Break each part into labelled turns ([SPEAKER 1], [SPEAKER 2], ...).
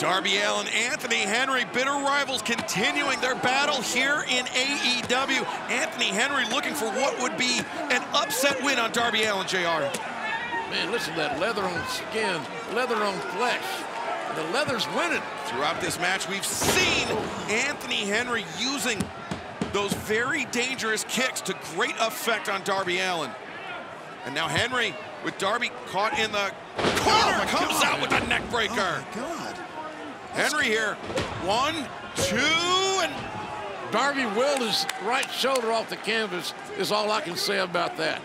[SPEAKER 1] Darby Allin, Anthony Henry, bitter rivals continuing their battle here in AEW. Anthony Henry looking for what would be an upset win on Darby Allin, JR.
[SPEAKER 2] Man, listen to that leather on skin, leather on flesh. The leather's winning.
[SPEAKER 1] Throughout this match, we've seen Anthony Henry using those very dangerous kicks to great effect on Darby Allin. And now Henry, with Darby caught in the corner,
[SPEAKER 3] oh
[SPEAKER 1] comes
[SPEAKER 3] God.
[SPEAKER 1] out with a neck breaker.
[SPEAKER 3] Oh my God.
[SPEAKER 1] Henry here, one, two, and
[SPEAKER 2] Darby willed his right shoulder off the canvas is all I can say about that.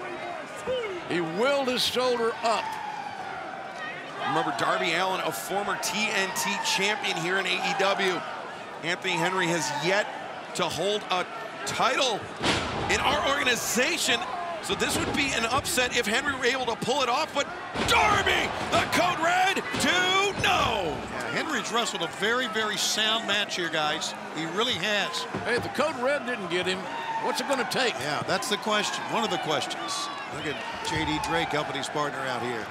[SPEAKER 2] He willed his shoulder up.
[SPEAKER 1] remember Darby Allin, a former TNT champion here in AEW. Anthony Henry has yet to hold a title in our organization. So this would be an upset if Henry were able to pull it off, but Darby, the code red to no.
[SPEAKER 3] Yeah, Henry's wrestled a very, very sound match here, guys. He really has.
[SPEAKER 2] Hey, if the code red didn't get him, what's it going to take?
[SPEAKER 3] Yeah, that's the question. One of the questions. Look at J.D. Drake helping his partner out here.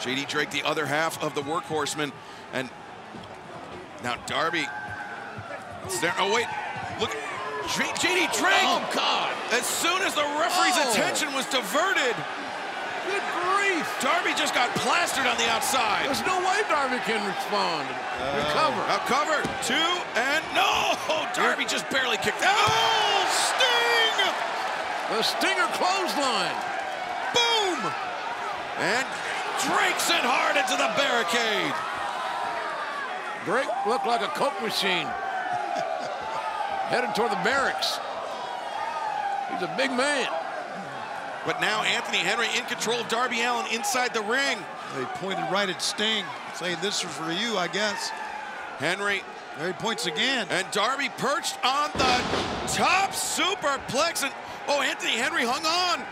[SPEAKER 1] JD Drake, the other half of the Workhorsemen. And now Darby. There, oh, wait. Look. JD Drake.
[SPEAKER 2] Oh, God.
[SPEAKER 1] As soon as the referee's
[SPEAKER 2] Oh.
[SPEAKER 1] attention was diverted,
[SPEAKER 2] Good grief.
[SPEAKER 1] Darby just got plastered on the outside.
[SPEAKER 2] There's no way Darby can respond. Recover.
[SPEAKER 1] Now cover. Two and no. Oh, Darby just barely kicked out. Oh, Sting.
[SPEAKER 2] The Stinger clothesline.
[SPEAKER 1] Boom. And Drake it hard into the barricade.
[SPEAKER 2] Drake looked like a Coke machine. Headed toward the barracks. He's a big man.
[SPEAKER 1] But now Anthony Henry in control of Darby Allin inside the ring.
[SPEAKER 3] They pointed right at Sting, saying this is for you, I guess.
[SPEAKER 1] Henry
[SPEAKER 3] There he points again.
[SPEAKER 1] and Darby perched on the top superplex. And oh, Anthony Henry hung on.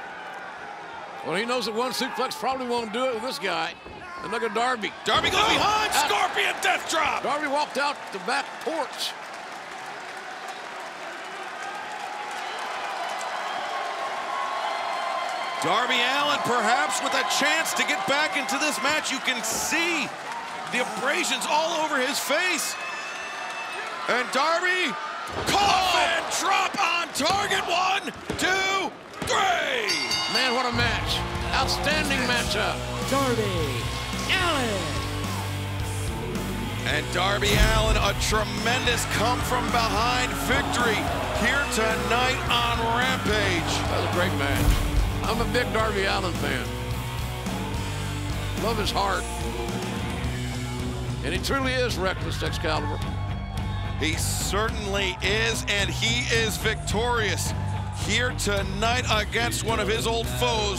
[SPEAKER 2] Well, he knows that one suplex probably won't do it with this guy. And look at Darby.
[SPEAKER 1] Darby goes
[SPEAKER 2] Oh,
[SPEAKER 1] behind.
[SPEAKER 2] Ah!
[SPEAKER 1] Scorpion death drop.
[SPEAKER 2] Darby walked out the back porch.
[SPEAKER 1] Darby Allin perhaps with a chance to get back into this match. You can see the abrasions all over his face. And Darby, coffin oh! drop on target. One, two, three.
[SPEAKER 2] Man, what a match. Outstanding matchup.
[SPEAKER 4] Darby Allin.
[SPEAKER 1] And Darby Allin, a tremendous come from behind victory here tonight on Rampage.
[SPEAKER 2] That was a great match. I'm a big Darby Allin fan. Love his heart. And he truly is reckless, Excalibur.
[SPEAKER 1] He certainly is, and he is victorious here tonight against one of his old foes.